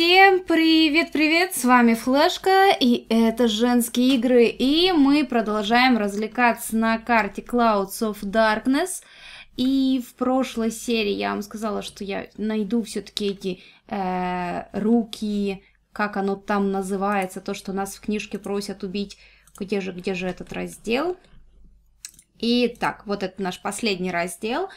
Всем привет-привет, с вами Флешка, и это Женские игры, и мы продолжаем развлекаться на карте Clouds of Darkness. И в прошлой серии я вам сказала, что я найду все-таки эти э, руки, как оно там называется, то, что нас в книжке просят убить. Где же, где же этот раздел? И так, вот это наш последний раздел,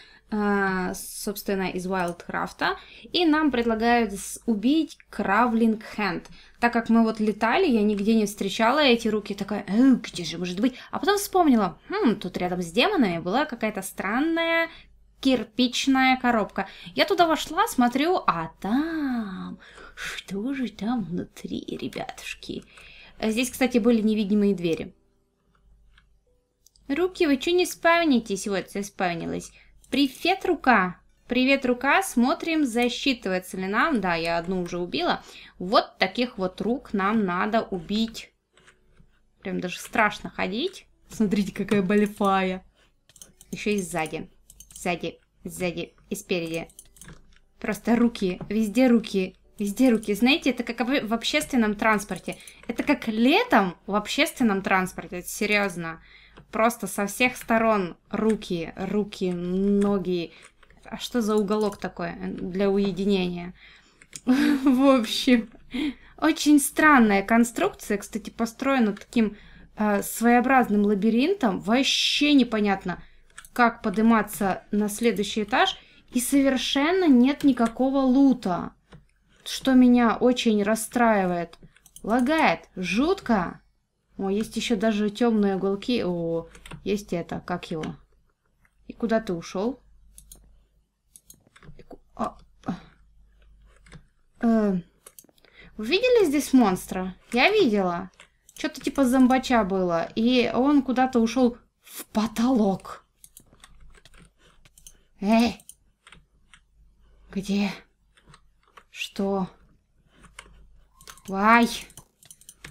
собственно, из Wildcraft. И нам предлагают убить Кравлинг Hand. Так как мы вот летали, я нигде не встречала эти руки, такая, э, где же может быть? А потом вспомнила, хм, тут рядом с демонами была какая-то странная кирпичная коробка. Я туда вошла, смотрю, а там... Что же там внутри, ребятушки? Здесь, кстати, были невидимые двери. Руки, вы что не спавнитесь? Вот, я спавнилась. Привет, рука! Привет, рука! Смотрим, засчитывается ли нам. Да, я одну уже убила. Вот таких вот рук нам надо убить. Прям даже страшно ходить. Смотрите, какая большая. Еще и сзади. Сзади, сзади и спереди. Просто руки, везде руки. Везде руки. Знаете, это как в общественном транспорте. Это как летом в общественном транспорте. Это серьезно. Просто со всех сторон руки, руки, ноги. А что за уголок такой для уединения? В общем, очень странная конструкция. Кстати, построена таким э, своеобразным лабиринтом. Вообще непонятно, как подниматься на следующий этаж. И совершенно нет никакого лута. Что меня очень расстраивает. Лагает. Жутко. О, есть еще даже темные уголки. О, есть это, как его? И куда ты ушел? А. Э, вы видели здесь монстра? Я видела. Что-то типа зомбача было. И он куда-то ушел в потолок. Эй! Где? Что? Вай!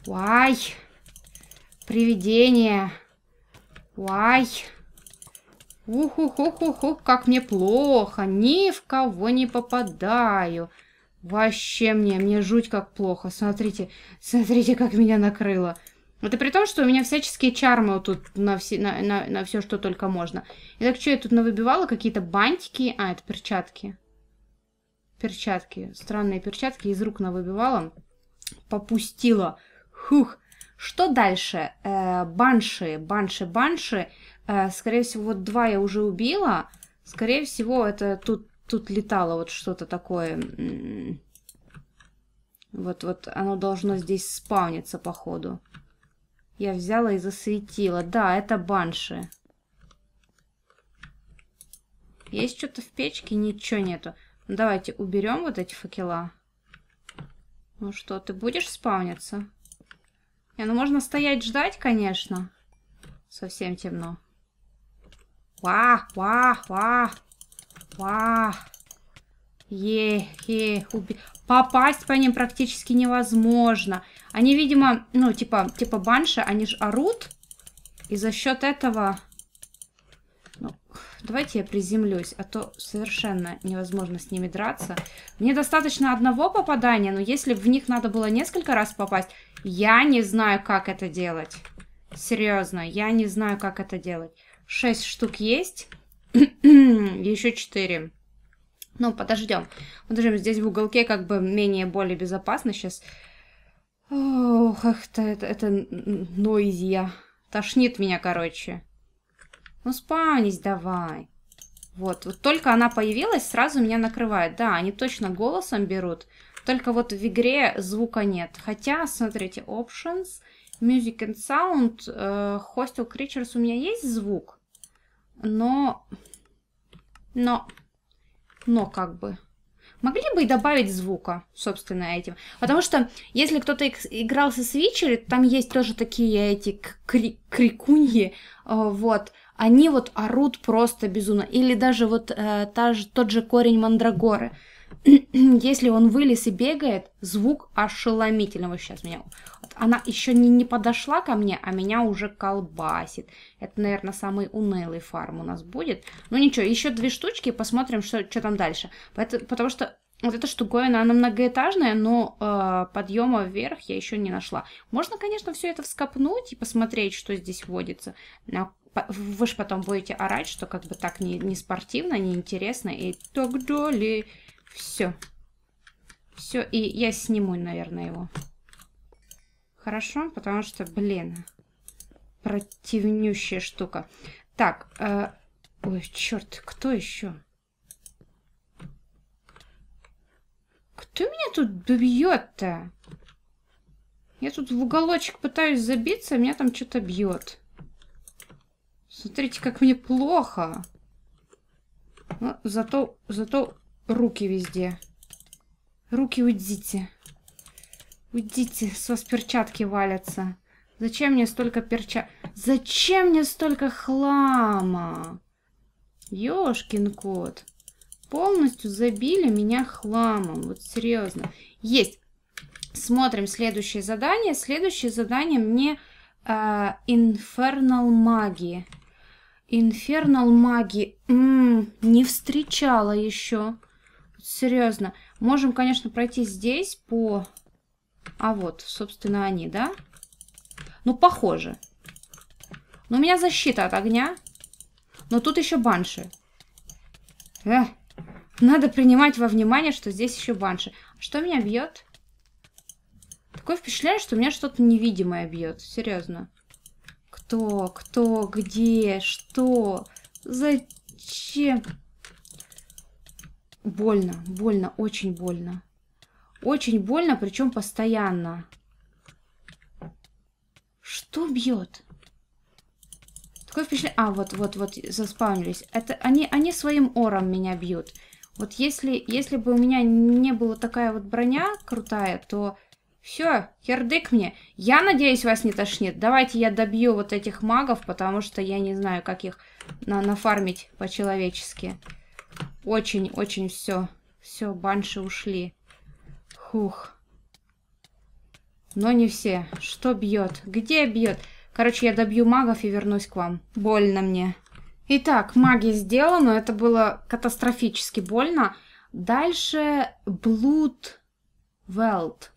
Вай! Привидение. Уай. Ух-ух-ух-ух, как мне плохо. Ни в кого не попадаю. Вообще мне, мне жуть как плохо. Смотрите, смотрите, как меня накрыло. Это при том, что у меня всяческие чармы тут на, все, на, на, на все, что только можно. И так что я тут навыбивала? Какие-то бантики. А, это перчатки. Перчатки. Странные перчатки из рук навыбивала. Попустила. Хух. Что дальше? Э, банши, банши, банши. Э, скорее всего, вот два я уже убила. Скорее всего, это тут, тут летало вот что-то такое. Вот, вот оно должно здесь спавниться, походу. Я взяла и засветила. Да, это банши. Есть что-то в печке? Ничего нету. Давайте уберем вот эти факела. Ну что, ты будешь спавниться? Не, ну можно стоять ждать, конечно. Совсем темно. Ва, ва, ва, ва. Е, е, уби... Попасть по ним практически невозможно. Они, видимо, ну, типа, типа банши, они же орут. И за счет этого... Ну, давайте я приземлюсь, а то совершенно невозможно с ними драться. Мне достаточно одного попадания, но если в них надо было несколько раз попасть, я не знаю, как это делать. Серьезно, я не знаю, как это делать. Шесть штук есть. Еще четыре. Ну, подождем. Подождем, здесь в уголке как бы менее более безопасно сейчас. Ох, это, это, это нойзия. Тошнит меня, короче. Ну, спавнись давай. Вот, вот только она появилась, сразу меня накрывает. Да, они точно голосом берут. Только вот в игре звука нет. Хотя, смотрите, Options, Music and Sound, э, Hostel Creatures у меня есть звук, но... Но... Но как бы... Могли бы и добавить звука, собственно, этим. Потому что, если кто-то играл со свитчери, там есть тоже такие эти кри крикуньи, э, вот, они вот орут просто безумно. Или даже вот э, та же, тот же корень мандрагоры. если он вылез и бегает, звук ошеломительный. Вот сейчас меня... Она еще не, не подошла ко мне, а меня уже колбасит. Это, наверное, самый унылый фарм у нас будет. Ну ничего, еще две штучки, посмотрим, что, что там дальше. Поэтому, потому что Вот эта штуковина, она многоэтажная, но э, подъема вверх я еще не нашла. Можно, конечно, все это вскопнуть и посмотреть, что здесь водится. Но вы же потом будете орать, что как бы так не, не спортивно, не интересно и так далее. Все. Все, и я сниму, наверное, его. Хорошо, потому что, блин, противнющая штука. Так, э, ой, черт, кто еще? Кто меня тут бьет-то? Я тут в уголочек пытаюсь забиться, а меня там что-то бьет. Смотрите, как мне плохо. Но зато, зато руки везде. Руки уйдите. Уйдите, с вас перчатки валятся. Зачем мне столько перчаток? Зачем мне столько хлама? Ёшкин кот. Полностью забили меня хламом. Вот серьезно. Есть. Смотрим следующее задание. Следующее задание мне э, Infernal Маги. Infernal Маги. не встречала еще. Серьезно. Можем, конечно, пройти здесь по... А вот, собственно, они, да? Ну, похоже. Но у меня защита от огня. Но тут еще банши. Эх. Надо принимать во внимание, что здесь еще банши. Что меня бьет? Такое впечатление, что меня что-то невидимое бьет. Серьезно. Кто? Кто? Где? Что? Зачем? Больно. Больно. Очень больно. Очень больно, причем постоянно. Что бьет? Такое впечатление... А, вот, вот, вот, заспавнились. Это они, они своим ором меня бьют. Вот если, если бы у меня не была такая вот броня крутая, то все, хердык мне. Я надеюсь, вас не тошнит. Давайте я добью вот этих магов, потому что я не знаю, как их на нафармить по-человечески. Очень-очень все. Все, банши ушли. Хух. Но не все. Что бьет? Где бьет? Короче, я добью магов и вернусь к вам. Больно мне. Итак, магия сделана, это было катастрофически больно. Дальше Welt.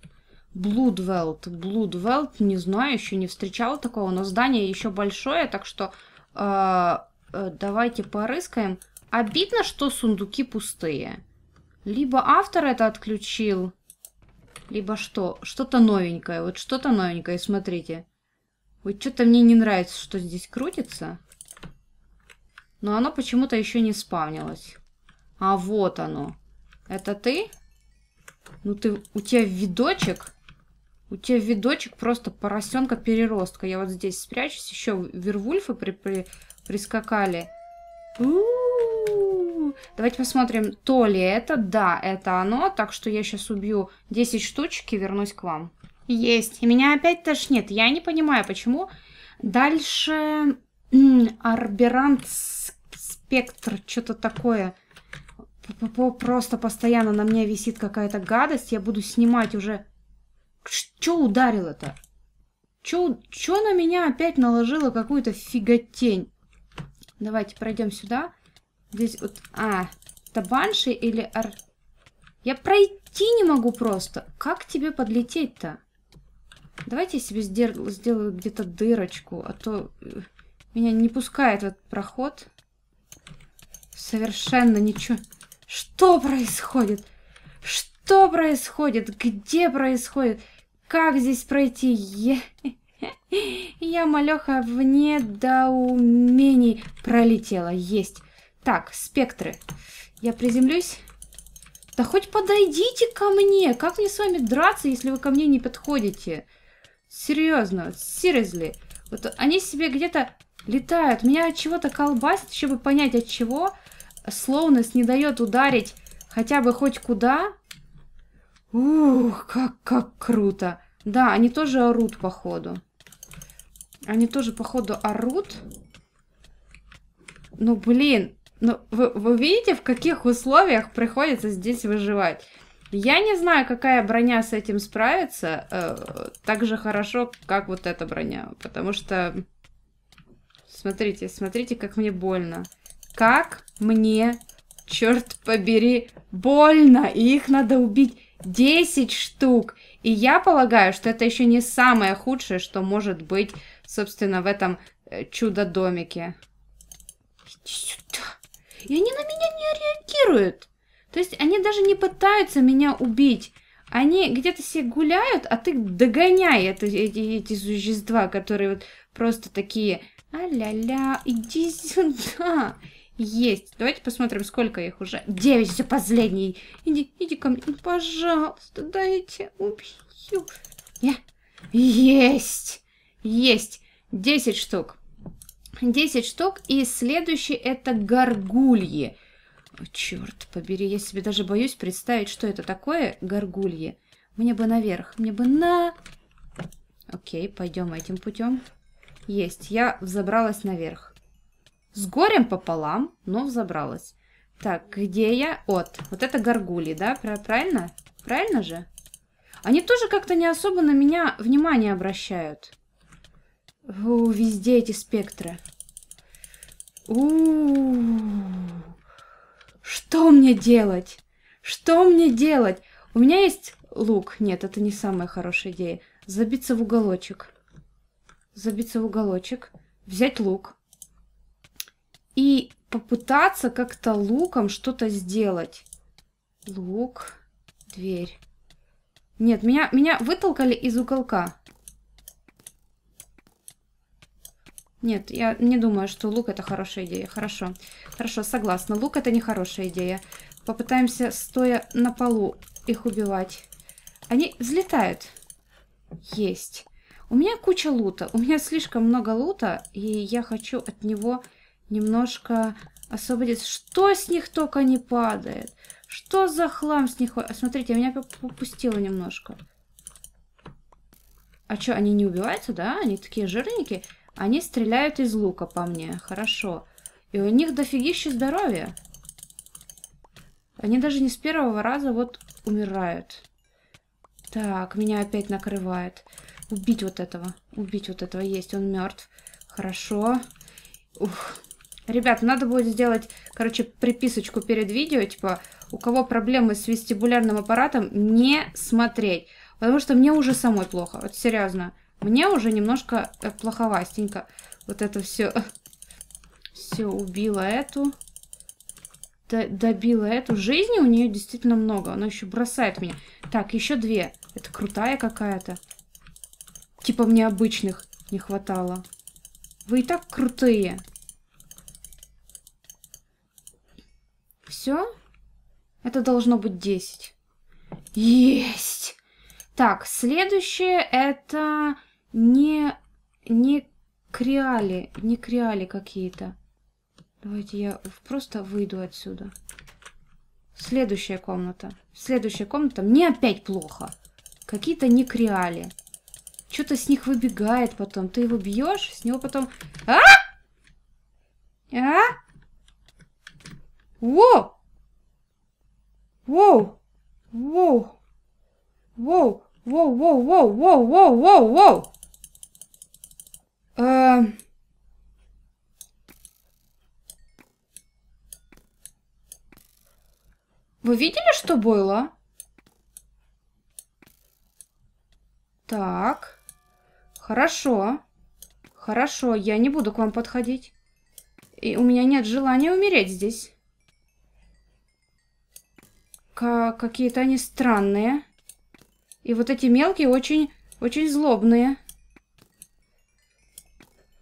Bloodwelt. Bloodwelt, не знаю, еще не встречала такого, но здание еще большое, так что э, э, давайте порыскаем. Обидно, что сундуки пустые. Либо автор это отключил, либо что? Что-то новенькое. Вот что-то новенькое, смотрите. Вот что-то мне не нравится, что здесь крутится. Но оно почему-то еще не спавнилось. А вот оно. Это ты? Ну ты, у тебя видочек? У тебя видочек просто поросенка переростка. Я вот здесь спрячусь. Еще вервульфы при, при, прискакали. У -у -у. Давайте посмотрим, то ли это. Да, это оно. Так что я сейчас убью 10 штучек и вернусь к вам. Есть. И меня опять тошнит. Я не понимаю, почему. Дальше... Арберант спектр, что-то такое. Просто постоянно на мне висит какая-то гадость. Я буду снимать уже... Что ударило-то? Чё, чё на меня опять наложило какую-то фиготень? Давайте пройдем сюда. Здесь вот... А, это банши или ар... Я пройти не могу просто. Как тебе подлететь-то? Давайте я себе сделаю где-то дырочку, а то э, меня не пускает этот проход. Совершенно ничего. Что происходит? Что происходит? Где происходит? Как здесь пройти? Я, я малеха в недоумении пролетела. Есть. Так, спектры. Я приземлюсь. Да хоть подойдите ко мне. Как мне с вами драться, если вы ко мне не подходите? Серьезно, seriously. Вот они себе где-то летают. Меня от чего-то колбасит, чтобы понять от чего. Слоунес не дает ударить хотя бы хоть куда. Ух, как, как круто. Да, они тоже орут, походу. Они тоже, походу, орут. Ну, блин. Ну, вы, вы видите, в каких условиях приходится здесь выживать? Я не знаю, какая броня с этим справится э, так же хорошо, как вот эта броня. Потому что... Смотрите, смотрите, как мне больно. Как мне черт побери, больно, и их надо убить 10 штук. И я полагаю, что это еще не самое худшее, что может быть, собственно, в этом э, чудо-домике. И они на меня не реагируют. То есть они даже не пытаются меня убить. Они где-то все гуляют, а ты догоняй это, эти, эти существа, которые вот просто такие... А-ля-ля, иди сюда. Есть. Давайте посмотрим, сколько их уже. Девять, все последний. Иди, иди ко мне, пожалуйста, дайте убью. Я... Есть. Есть. Десять штук. Десять штук. И следующий это горгульи. О, черт побери, я себе даже боюсь представить, что это такое горгульи. Мне бы наверх, мне бы на... Окей, пойдем этим путем. Есть, я взобралась наверх. С горем пополам, но взобралась. Так, где я? Вот, вот это горгульи, да? Правильно? Правильно же? Они тоже как-то не особо на меня внимание обращают. О, везде эти спектры. У, -у, -у. Что мне делать? Что мне делать? У меня есть лук. Нет, это не самая хорошая идея. Забиться в уголочек. Забиться в уголочек. Взять лук. И попытаться как-то луком что-то сделать. Лук. Дверь. Нет, меня, меня вытолкали из уголка. Нет, я не думаю, что лук это хорошая идея. Хорошо. Хорошо, согласна. Лук это не хорошая идея. Попытаемся, стоя на полу, их убивать. Они взлетают. Есть. У меня куча лута. У меня слишком много лута, и я хочу от него немножко освободиться. Что с них только не падает? Что за хлам с них? Смотрите, меня попустило немножко. А что, они не убиваются, да? Они такие жирненькие. Они стреляют из лука по мне. Хорошо. И у них дофигища здоровья. Они даже не с первого раза вот умирают. Так, меня опять накрывает. Убить вот этого. Убить вот этого. Есть, он мертв. Хорошо. Ух. Ребят, надо будет сделать, короче, приписочку перед видео. Типа, у кого проблемы с вестибулярным аппаратом, не смотреть. Потому что мне уже самой плохо. Вот серьезно. Мне уже немножко э, плоховастенько. Вот это все. Все, убила эту. Добила эту. Жизни у нее действительно много. Она еще бросает меня. Так, еще две. Это крутая какая-то. Типа мне обычных не хватало. Вы и так крутые. Все? Это должно быть 10. Есть! Так, следующее это не, не креали, не креали какие-то. Давайте я просто выйду отсюда. Следующая комната. Следующая комната. Мне опять плохо. Какие-то не креали. Что-то с них выбегает потом. Ты его бьешь, с него потом... А! А? Воу! Воу! Воу! Воу! Воу, воу, воу, воу, воу, воу, воу. Э... Вы видели, что было? Так. Хорошо. Хорошо, я не буду к вам подходить. И у меня нет желания умереть здесь. Какие-то они странные. И вот эти мелкие очень, очень злобные.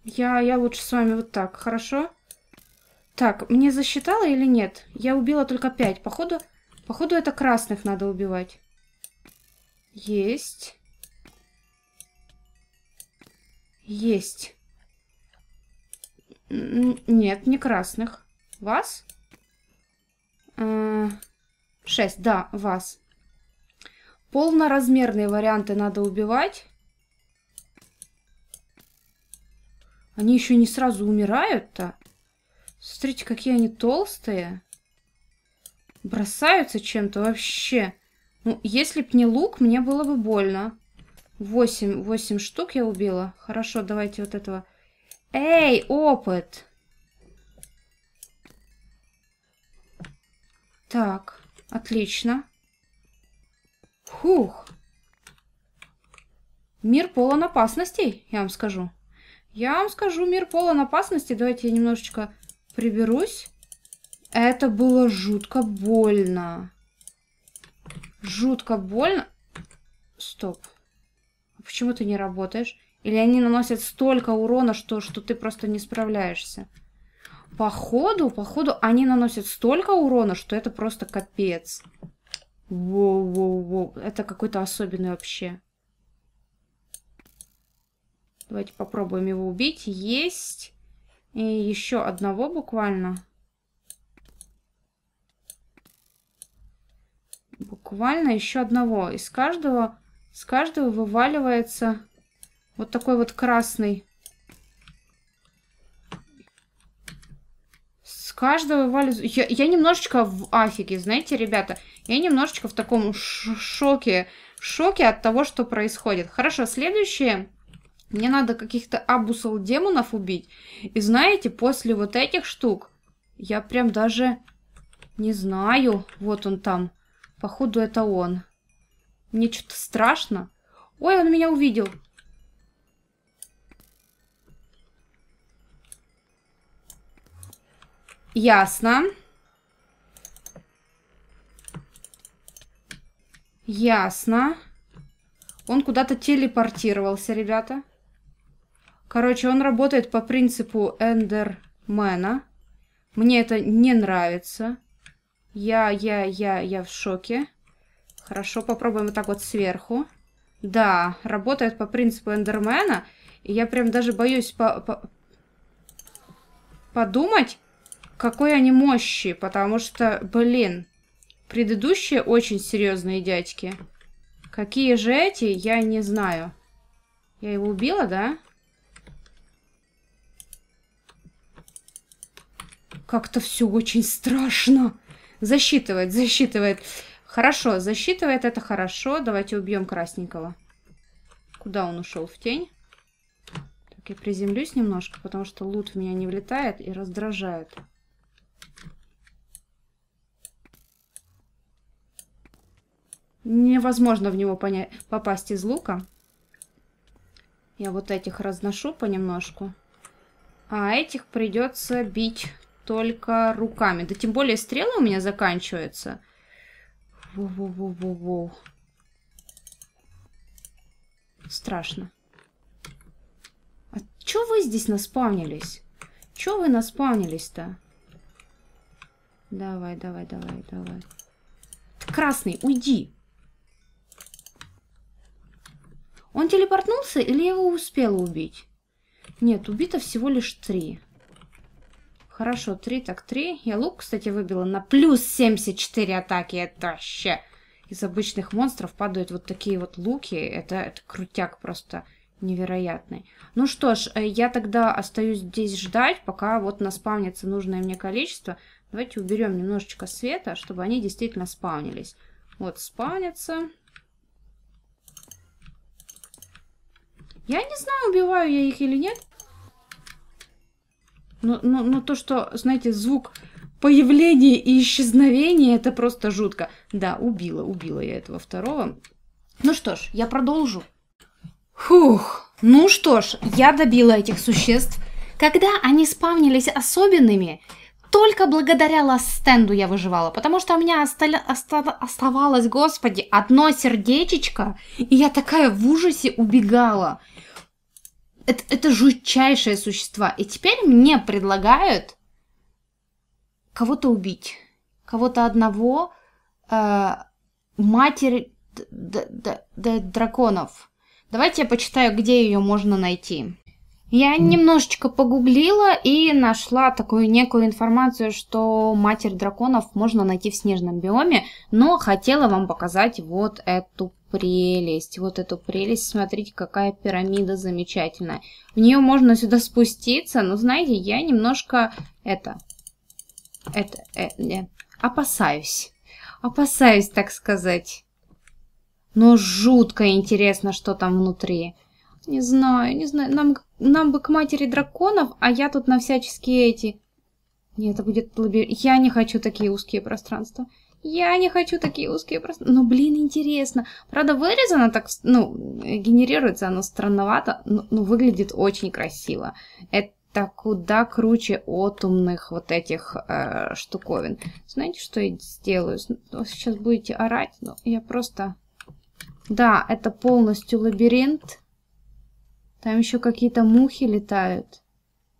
Я, я лучше с вами вот так, хорошо? Так, мне засчитало или нет? Я убила только пять. Походу, походу это красных надо убивать. Есть. Есть. Нет, не красных. Вас? А, шесть, да, вас. Полноразмерные варианты надо убивать. Они еще не сразу умирают-то. Смотрите, какие они толстые. Бросаются чем-то вообще. Ну, если б не лук, мне было бы больно. Восемь, восемь штук я убила. Хорошо, давайте вот этого. Эй, опыт! Так, отлично. Фух. Мир полон опасностей, я вам скажу. Я вам скажу, мир полон опасностей. Давайте я немножечко приберусь. Это было жутко больно. Жутко больно. Стоп. А почему ты не работаешь? Или они наносят столько урона, что, что ты просто не справляешься? Походу, походу, они наносят столько урона, что это просто капец. Воу-воу-воу. Это какой-то особенный вообще. Давайте попробуем его убить. Есть. И еще одного буквально. Буквально еще одного. Из каждого, с каждого вываливается вот такой вот красный. С каждого вываливается... Я, я немножечко в афиге, знаете, ребята. Я немножечко в таком шоке. Шоке от того, что происходит. Хорошо, следующее. Мне надо каких-то абусал демонов убить. И знаете, после вот этих штук я прям даже не знаю. Вот он там. Походу, это он. Мне что-то страшно. Ой, он меня увидел. Ясно. Ясно. Он куда-то телепортировался, ребята. Короче, он работает по принципу Эндермена. Мне это не нравится. Я, я, я, я в шоке. Хорошо, попробуем вот так вот сверху. Да, работает по принципу Эндермена. И я прям даже боюсь по по подумать, какой они мощи. Потому что, блин, предыдущие очень серьезные дядьки. Какие же эти, я не знаю. Я его убила, да? Как-то все очень страшно. Засчитывает, засчитывает. Хорошо, засчитывает это хорошо. Давайте убьем красненького. Куда он ушел? В тень? Так, я приземлюсь немножко, потому что лут в меня не влетает и раздражает. Невозможно в него попасть из лука. Я вот этих разношу понемножку. А этих придется бить только руками. Да тем более стрелы у меня заканчиваются. Воу-воу-воу-воу. Страшно. А чё вы здесь наспавнились? Чё вы наспавнились-то? Давай, давай, давай, давай. Ты красный, уйди. Он телепортнулся или я его успела убить? Нет, убито всего лишь три. Хорошо, 3 так 3. Я лук, кстати, выбила на плюс 74 атаки. Это вообще... Из обычных монстров падают вот такие вот луки. Это, это крутяк просто невероятный. Ну что ж, э, я тогда остаюсь здесь ждать, пока вот наспавнится нужное мне количество. Давайте уберем немножечко света, чтобы они действительно спавнились. Вот, спавнятся. Я не знаю, убиваю я их или нет. Но, но, но то, что, знаете, звук появления и исчезновения, это просто жутко. Да, убила, убила я этого второго. Ну что ж, я продолжу. Фух, ну что ж, я добила этих существ. Когда они спавнились особенными, только благодаря ластенду я выживала, потому что у меня оста- оста- оставалось, господи, одно сердечечко, и я такая в ужасе убегала это, это жутчайшие существа. И теперь мне предлагают кого-то убить. Кого-то одного, э, матери драконов. Давайте я почитаю, где ее можно найти. Я немножечко погуглила и нашла такую некую информацию, что Матерь драконов можно найти в снежном биоме, но хотела вам показать вот эту прелесть. Вот эту прелесть. Смотрите, какая пирамида замечательная. В нее можно сюда спуститься, но знаете, я немножко это... Это... Э, э, опасаюсь. Опасаюсь, так сказать. Но жутко интересно, что там внутри. Не знаю, не знаю. Нам, нам бы к матери драконов, а я тут на всяческие эти Нет, это будет лабиринт. Я не хочу такие узкие пространства. Я не хочу такие узкие пространства. Ну, блин, интересно. Правда, вырезано так, ну, генерируется оно странновато, но, но выглядит очень красиво. Это куда круче от умных вот этих э, штуковин. Знаете, что я сделаю? Сейчас будете орать, но я просто... Да, это полностью лабиринт. Там еще какие-то мухи летают.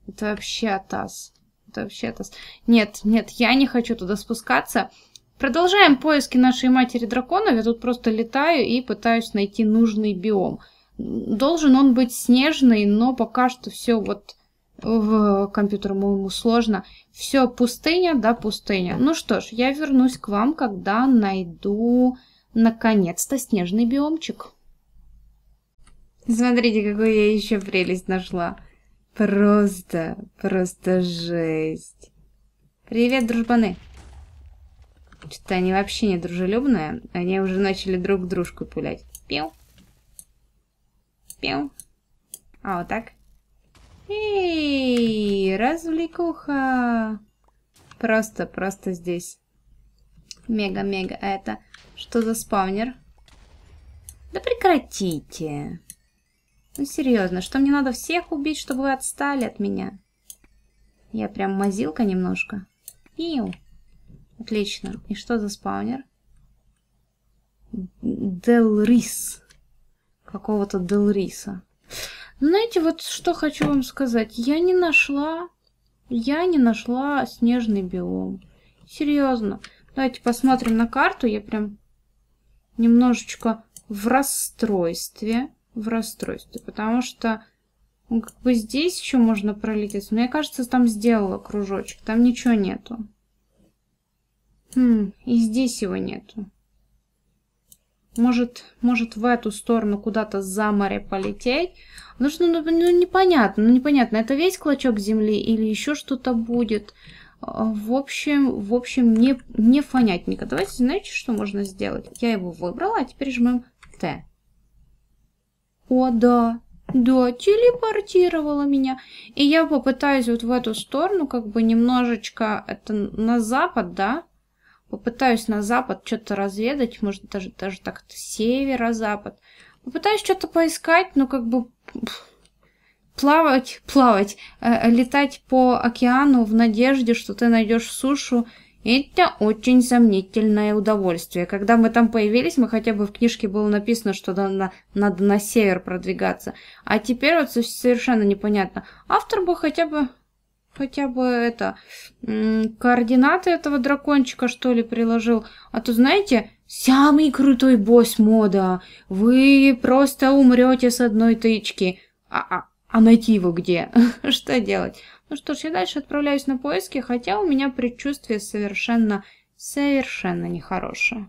Это вообще атас. Это вообще атас. Нет, нет, я не хочу туда спускаться. Продолжаем поиски нашей матери драконов. Я тут просто летаю и пытаюсь найти нужный биом. Должен он быть снежный, но пока что все вот в компьютер моему сложно. Все пустыня, да, пустыня. Ну что ж, я вернусь к вам, когда найду наконец-то снежный биомчик. Смотрите, какую я еще прелесть нашла. Просто, просто жесть. Привет, дружбаны. Что-то они вообще не дружелюбные. Они уже начали друг дружку пулять. Пил. Пил. А, вот так. Эй, развлекуха. Просто, просто здесь. Мега-мега. А это что за спавнер? Да прекратите. Ну, серьезно, что мне надо всех убить, чтобы вы отстали от меня? Я прям мазилка немножко. Пиу. Отлично. И что за спаунер? Делрис. Какого-то Делриса. Знаете, вот что хочу вам сказать. Я не нашла... Я не нашла снежный биом. Серьезно. Давайте посмотрим на карту. Я прям немножечко в расстройстве. В расстройстве. Потому что ну, как бы здесь еще можно пролететь. Мне кажется, там сделала кружочек. Там ничего нету. Хм, и здесь его нету. Может, может в эту сторону куда-то за море полететь? Ну что, ну, ну непонятно, ну непонятно, это весь клочок земли или еще что-то будет? А, в общем, в общем, не, не понятненько. Давайте, знаете, что можно сделать? Я его выбрала, а теперь жмем Т. О, да, да, телепортировала меня. И я попытаюсь вот в эту сторону, как бы немножечко, это на запад, да? Попытаюсь на запад что-то разведать, может даже, даже так северо-запад. Попытаюсь что-то поискать, но как бы плавать, плавать, э, летать по океану в надежде, что ты найдешь сушу. Это очень сомнительное удовольствие. Когда мы там появились, мы хотя бы в книжке было написано, что надо, надо на север продвигаться. А теперь вот совершенно непонятно. Автор бы хотя бы хотя бы это координаты этого дракончика, что ли, приложил. А то, знаете, самый крутой босс мода. Вы просто умрете с одной тычки. А, а, а найти его где? что делать? Ну что ж, я дальше отправляюсь на поиски, хотя у меня предчувствие совершенно, совершенно нехорошее.